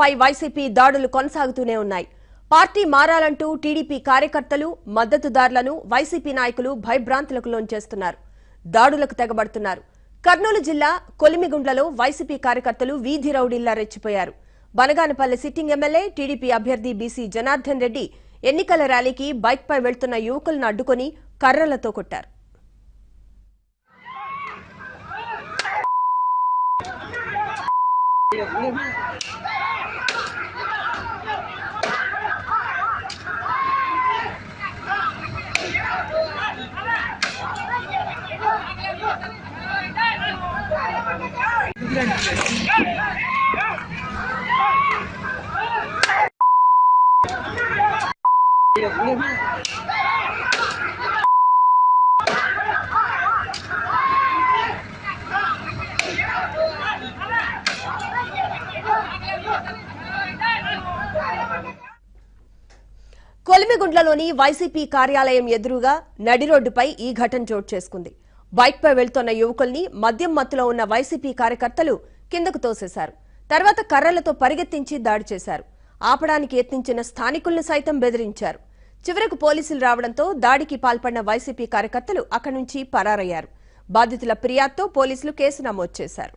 పై YCP దాడులు కొనసాగుతూనే ఉన్నాయి. పార్టీ మారాలంటూ టీడీపీ కార్యకర్తలు మద్దతుదారులను వైసీపీ నాయకులు భయభ్రాంతులకు లోంచేస్తున్నారు. దాడులకు తెగబడుతున్నారు. కర్నూలు జిల్లా కొలిమిగుండ్లలో వైసీపీ కార్యకర్తలు వీధి రౌడీల్లా రెచ్చిపోయారు. బనగానపల్లి సిట్టింగ్ ఎమ్మెల్యే టీడీపీ అభ్యర్థి బీసీ జనార్దన్ రెడ్డి ఎన్నికల ర్యాలీకి బైక్పై వెళ్తున్న యువకులను అడ్డుకొని కర్రలతో కొట్టారు. కొలిమిగుండ్లలోని వైసీపీ కార్యాలయం ఎదురుగా నడి రోడ్డుపై ఈ ఘటన చోటు చేసుకుంది. బైక్పై వెళ్తున్న యువకుల్ని మద్యం మత్తులో ఉన్న వైసీపీ కార్యకర్తలు కిందకు తోసేశారు. తర్వాత కర్రలతో పరిగెత్తించి దాడి చేశారు. ఆపడానికి యత్నించిన స్థానికులను సైతం బెదిరించారు. చివరకు పోలీసులు రావడంతో దాడికి పాల్పడిన వైసీపీ కార్యకర్తలు అక్కడి నుంచి పరారయ్యారు. బాధితుల ఫిర్యాదుతో పోలీసులు కేసు నమోదు చేశారు.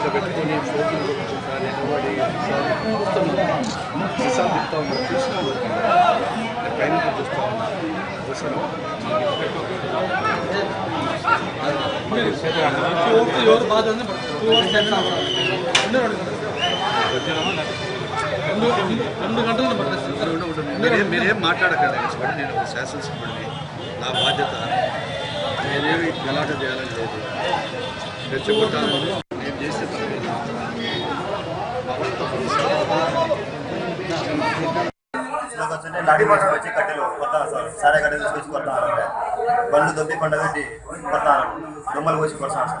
ఇట్లా పెట్టుకొని ఫోటోలు కొట్టుకుంటాను నిలబడి విశాల్ చెప్తా ఉన్నారు చూసిన పైన చూస్తా ఉన్నారు అవసరం ఎవరు బాధ టూ అవర్స్ టైం రెండు రెండు గంటలు పడుతుంది మీరేం మాట్లాడకండి. నేను ఒక శాసనసభ్యుడిని. నా బాధ్యత. నేనేమి గలాట చేయాలని లేదు. రెచ్చగొట్టాను తీసుకొని వచ్చి కట్టెలు కొడతాను సార్ సారే కట్టెలు తీసుకొచ్చి కొడతాను బండ్లు దొబ్బి కొండ పెట్టి కొడతాను దొమ్మలు పోసి కొడతాను సార్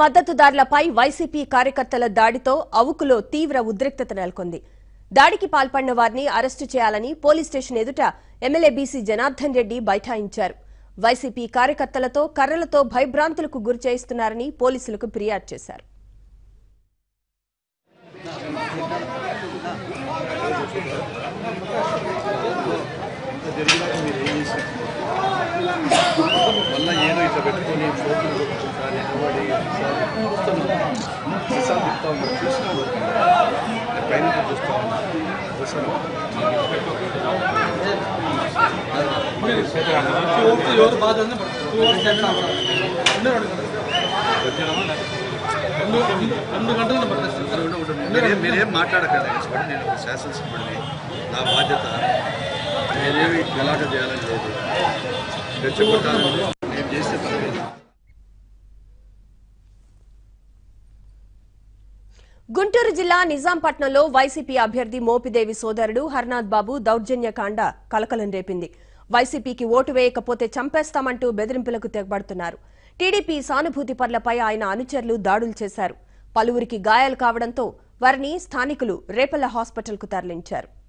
మద్దతుదారులపై వైసీపీ కార్యకర్తల దాడితో అవుకులో తీవ్ర ఉద్రిక్తత నెలకొంది. దాడికి పాల్పడిన వారిని అరెస్టు చేయాలని పోలీస్ స్టేషన్ ఎదుట ఎమ్మెల్యే బీసీ జనార్దన్ రెడ్డి బైఠాయించారు. వైసీపీ కార్యకర్తలతో కర్రలతో భయభ్రాంతులకు గురిచేయిస్తున్నారని పోలీసులకు ఫిర్యాదు చేశారు జరిగినాక మీరు ఏం చేశారు. మళ్ళీ ఏదో ఇట్లా పెట్టుకొని ఫోటోలు కొట్టుకుంటాను నిలబడి విశాల్ చెప్తా ఉన్నారు చూసిన పైన చూస్తా ఉన్నారు ఎవరు బాధ రెండు గంటలు పడుతుంది మీరేం మాట్లాడకండి. నేను ఒక శాసనసభ్యుడిని. నా బాధ్యత. నేనేమి గలాట చేయాలని లేదు. నేను చేసే. గుంటూరు జిల్లా నిజాంపట్నంలో వైసీపీ అభ్యర్థి మోపిదేవి సోదరుడు హర్నాథ్ బాబు దౌర్జన్యకాండ కలకలం రేపింది. వైసీపీకి ఓటు వేయకపోతే చంపేస్తామంటూ బెదిరింపులకు తెగబడుతున్నారు. టీడీపీ సానుభూతి పర్లపై ఆయన అనుచరులు దాడులు చేశారు. పలువురికి గాయాలు కావడంతో వారిని స్థానికులు రేపల్ల హాస్పిటల్కు తరలించారు.